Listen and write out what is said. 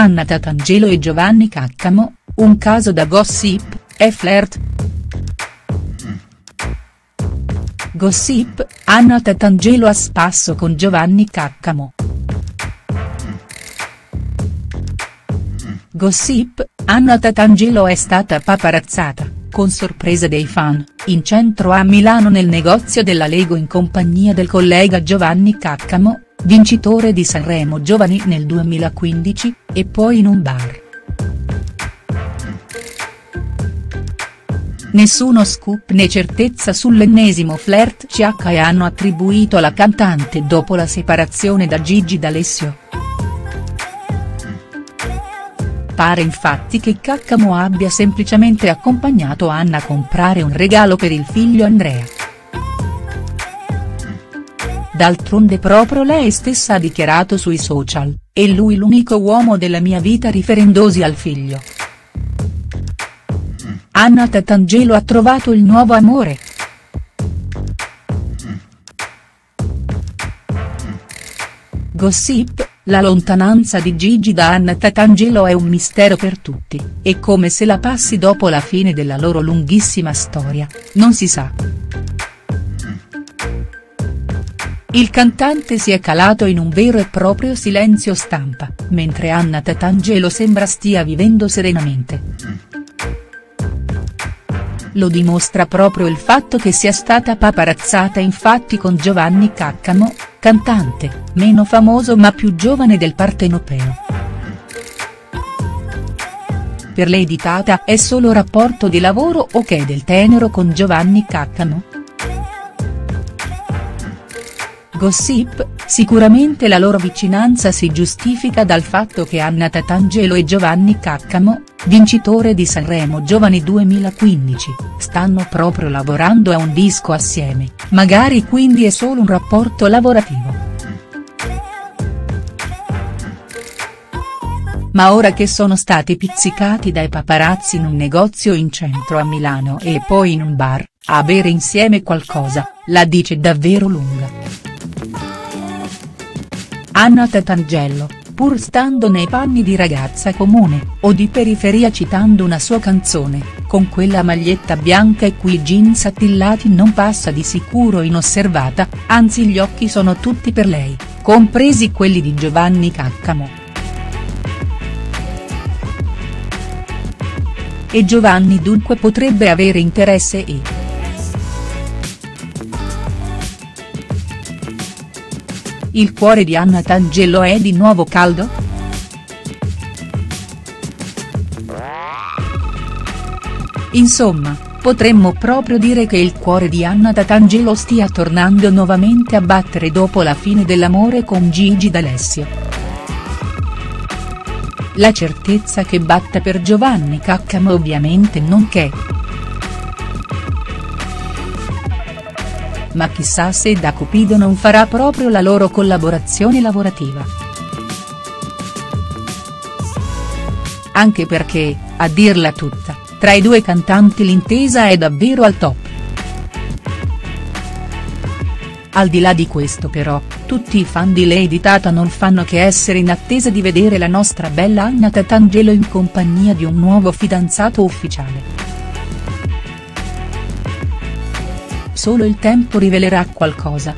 Anna Tatangelo e Giovanni Caccamo, un caso da gossip, è flirt?. Gossip, Anna Tatangelo a spasso con Giovanni Caccamo. Gossip, Anna Tatangelo è stata paparazzata, con sorpresa dei fan, in centro a Milano nel negozio della Lego in compagnia del collega Giovanni Caccamo, vincitore di Sanremo Giovani nel 2015, e poi in un bar. Nessuno scoop né certezza sull'ennesimo flirt CH e hanno attribuito alla cantante dopo la separazione da Gigi D'Alessio. Pare infatti che Caccamo abbia semplicemente accompagnato Anna a comprare un regalo per il figlio Andrea. D'altronde proprio lei stessa ha dichiarato sui social, è lui l'unico uomo della mia vita riferendosi al figlio. Anna Tatangelo ha trovato il nuovo amore. Gossip, la lontananza di Gigi da Anna Tatangelo è un mistero per tutti, è come se la passi dopo la fine della loro lunghissima storia, non si sa. Il cantante si è calato in un vero e proprio silenzio stampa, mentre Anna Tatangelo sembra stia vivendo serenamente. Lo dimostra proprio il fatto che sia stata paparazzata infatti con Giovanni Caccamo, cantante, meno famoso ma più giovane del partenopeo. Per Lady Tata è solo rapporto di lavoro o che è del tenero con Giovanni Caccamo?. Gossip, sicuramente la loro vicinanza si giustifica dal fatto che Anna Tatangelo e Giovanni Caccamo, vincitore di Sanremo Giovani 2015, stanno proprio lavorando a un disco assieme, magari quindi è solo un rapporto lavorativo. Ma ora che sono stati pizzicati dai paparazzi in un negozio in centro a Milano e poi in un bar, a bere insieme qualcosa, la dice davvero lunga. Anna Tatangelo, pur stando nei panni di ragazza comune, o di periferia citando una sua canzone, con quella maglietta bianca e quei jeans attillati non passa di sicuro inosservata, anzi gli occhi sono tutti per lei, compresi quelli di Giovanni Caccamo. E Giovanni dunque potrebbe avere interesse e. Il cuore di Anna Tangelo è di nuovo caldo?. Insomma, potremmo proprio dire che il cuore di Anna Tatangelo stia tornando nuovamente a battere dopo la fine dell'amore con Gigi D'Alessio. La certezza che batta per Giovanni Caccamo ovviamente non che. Ma chissà se da Cupido non farà proprio la loro collaborazione lavorativa. Anche perché, a dirla tutta, tra i due cantanti l'intesa è davvero al top. Al di là di questo però, tutti i fan di Lady Tata non fanno che essere in attesa di vedere la nostra bella Anna Tatangelo in compagnia di un nuovo fidanzato ufficiale. Solo il tempo rivelerà qualcosa.